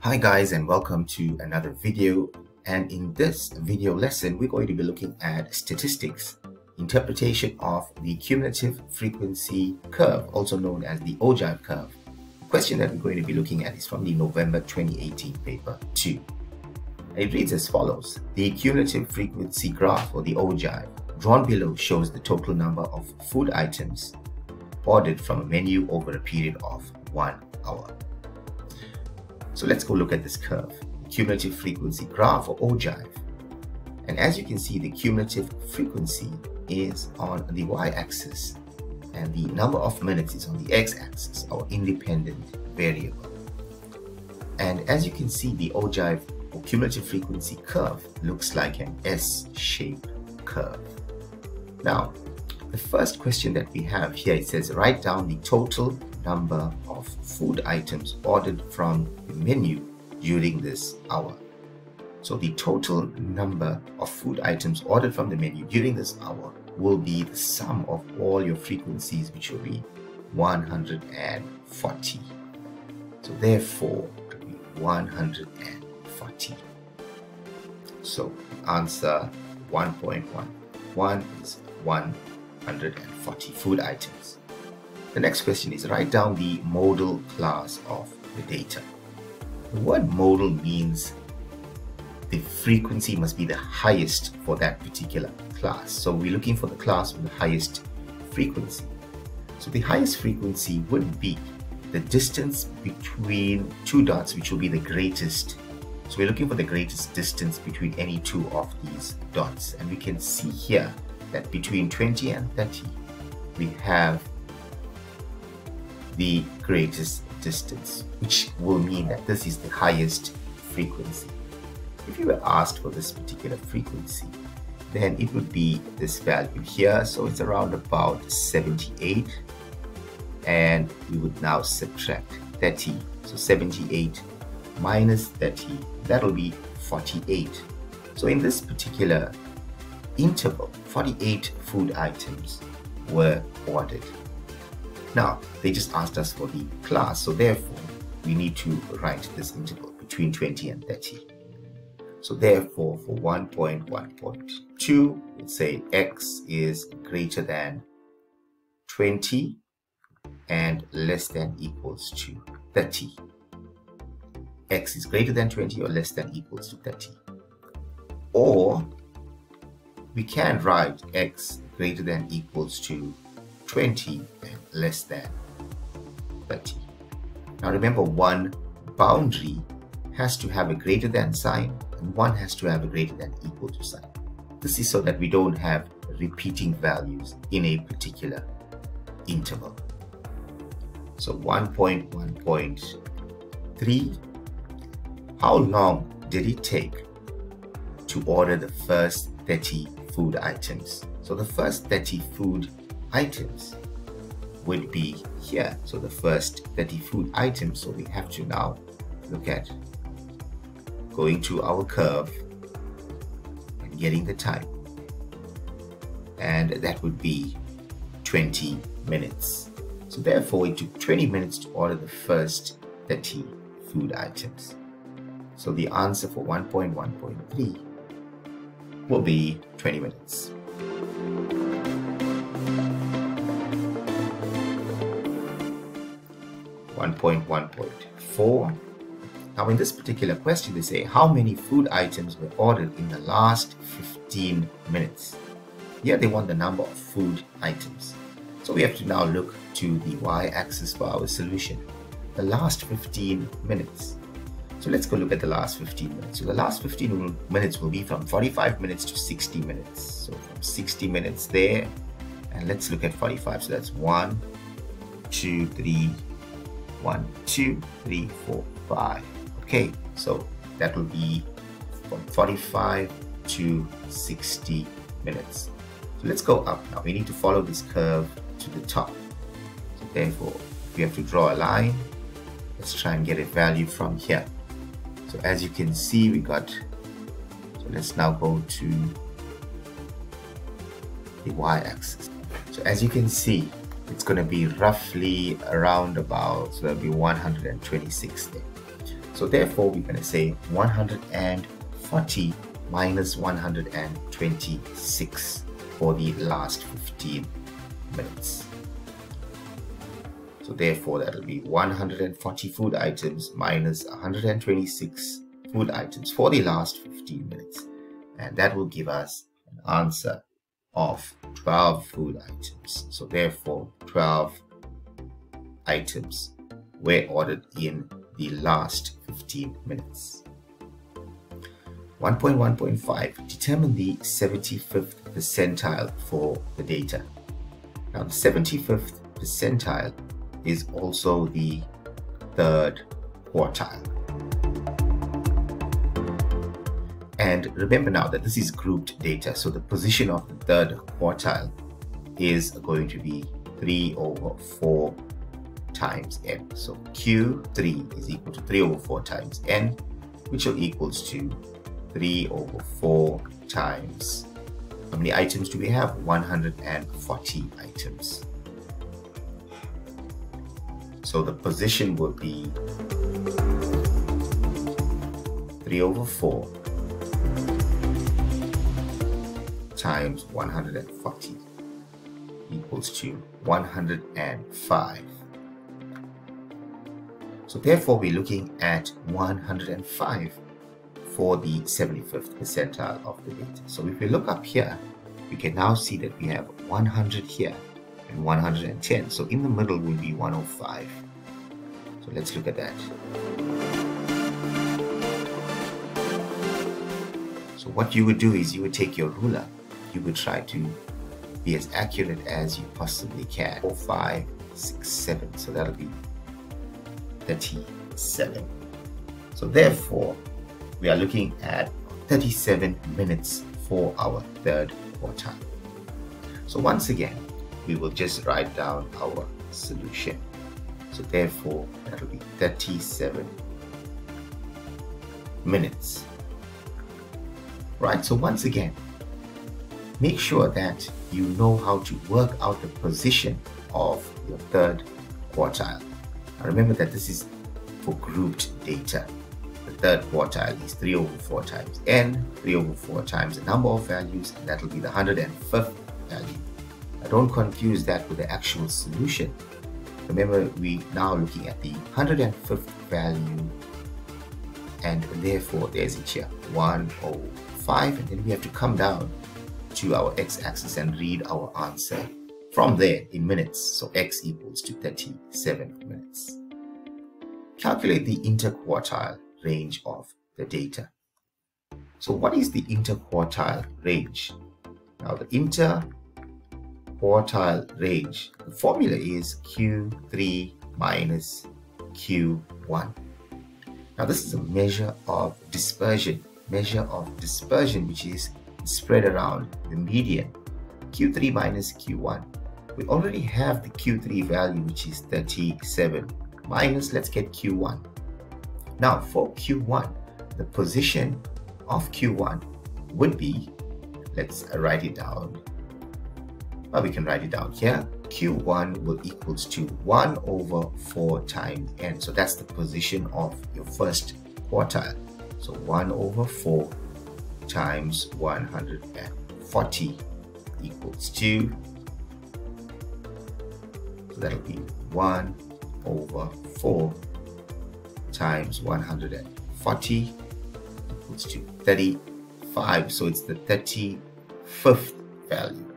Hi guys and welcome to another video and in this video lesson we're going to be looking at statistics, interpretation of the cumulative frequency curve also known as the ogive curve. The question that we're going to be looking at is from the November 2018 paper 2. It reads as follows. The cumulative frequency graph or the ogive drawn below shows the total number of food items ordered from a menu over a period of one hour. So let's go look at this curve, cumulative frequency graph or ogive. And as you can see, the cumulative frequency is on the y-axis and the number of minutes is on the x-axis, our independent variable. And as you can see, the ogive or cumulative frequency curve looks like an S-shaped curve. Now, the first question that we have here, it says write down the total number of food items ordered from the menu during this hour. So the total number of food items ordered from the menu during this hour will be the sum of all your frequencies, which will be 140. So therefore, it will be 140. So answer 1.1. 1 is 140 food items. The next question is write down the modal class of the data. The word modal means the frequency must be the highest for that particular class. So we're looking for the class with the highest frequency. So the highest frequency would be the distance between two dots, which will be the greatest. So we're looking for the greatest distance between any two of these dots. And we can see here that between 20 and 30, we have the greatest distance, which will mean that this is the highest frequency. If you were asked for this particular frequency, then it would be this value here. So it's around about 78. And we would now subtract 30. So 78 minus 30, that'll be 48. So in this particular interval, 48 food items were ordered. Now, they just asked us for the class, so therefore, we need to write this interval between 20 and 30. So therefore, for 1.1.2, let's say x is greater than 20 and less than equals to 30. x is greater than 20 or less than equals to 30. Or we can write x greater than equals to 20 and less than 30. Now remember one boundary has to have a greater than sign and one has to have a greater than equal to sign. This is so that we don't have repeating values in a particular interval. So 1.1.3, how long did it take to order the first 30 food items? So the first 30 food items would be here. So the first 30 food items. So we have to now look at going to our curve and getting the time. And that would be 20 minutes. So therefore it took 20 minutes to order the first 30 food items. So the answer for 1.1.3 will be 20 minutes. 1.1.4. Now in this particular question they say how many food items were ordered in the last 15 minutes. Here they want the number of food items. So we have to now look to the y-axis for our solution. The last 15 minutes. So let's go look at the last 15 minutes. So the last 15 minutes will be from 45 minutes to 60 minutes. So from 60 minutes there, and let's look at 45. So that's 1, 2, 3, one, two, three, four, five. Okay, so that will be from 45 to 60 minutes. So let's go up now. We need to follow this curve to the top. So therefore, we have to draw a line. Let's try and get a value from here. So as you can see, we got, so let's now go to the y-axis. So as you can see, it's going to be roughly around about so that'll be 126 there So therefore, we're going to say 140 minus 126 for the last 15 minutes. So therefore, that'll be 140 food items minus 126 food items for the last 15 minutes. And that will give us an answer of 12 food items. So therefore, 12 items were ordered in the last 15 minutes. 1.1.5 Determine the 75th percentile for the data. Now the 75th percentile is also the third quartile. And remember now that this is grouped data, so the position of the third quartile is going to be 3 over 4 times n. So Q3 is equal to 3 over 4 times n, which will equals to 3 over 4 times, how many items do we have? 140 items. So the position would be 3 over 4 times 140 equals to 105. So therefore we're looking at 105 for the 75th percentile of the data. So if we look up here, we can now see that we have 100 here and 110. So in the middle will be 105. So let's look at that. So what you would do is you would take your ruler, you would try to be as accurate as you possibly can. 4, 5, 6, 7. So that'll be 37. So therefore, we are looking at 37 minutes for our third quarter. So once again, we will just write down our solution. So therefore, that will be 37 minutes. Right, so once again, make sure that you know how to work out the position of your third quartile. Now remember that this is for grouped data. The third quartile is 3 over 4 times n, 3 over 4 times the number of values, and that will be the 105th value. Now don't confuse that with the actual solution. Remember, we now looking at the 105th value, and therefore there's it here, 105, and then we have to come down to our x-axis and read our answer from there in minutes. So x equals to 37 minutes. Calculate the interquartile range of the data. So what is the interquartile range? Now the interquartile range, the formula is Q3 minus Q1. Now this is a measure of dispersion, measure of dispersion which is spread around the median. Q3 minus Q1 we already have the Q3 value, which is 37 minus, let's get Q1. Now for Q1, the position of Q1 would be, let's write it down. Well, we can write it down here. Q1 will equals to 1 over 4 times n. So that's the position of your first quartile. So 1 over 4 times 140 equals 2 so that'll be 1 over 4 times 140 equals to 35. So it's the 35th value.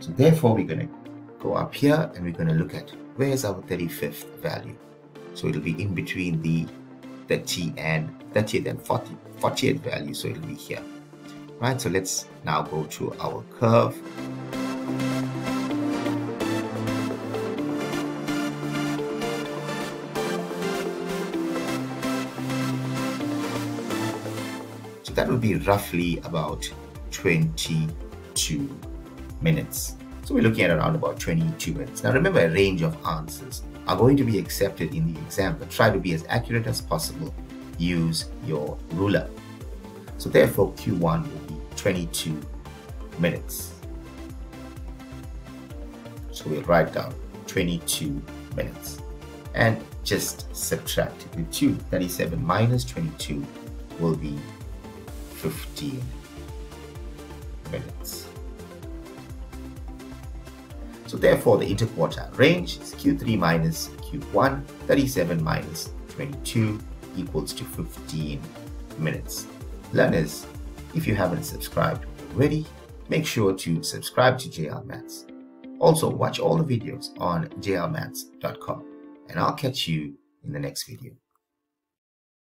So therefore, we're going to go up here and we're going to look at where's our 35th value. So it'll be in between the 30 and 30th and 40, 40th value. So it'll be here. Right. So let's now go to our curve. So that would be roughly about 22 minutes. So we're looking at around about 22 minutes. Now remember, a range of answers are going to be accepted in the exam, but try to be as accurate as possible. Use your ruler. So therefore, Q1 will be 22 minutes. So we'll write down 22 minutes. And just subtract with 2. 37 minus 22 will be 15 minutes. So therefore the interquartile range is Q3 minus Q1, 37 minus 22 equals to 15 minutes. Learners, if you haven't subscribed already, make sure to subscribe to JL Maths. Also, watch all the videos on jlmaths.com and I'll catch you in the next video.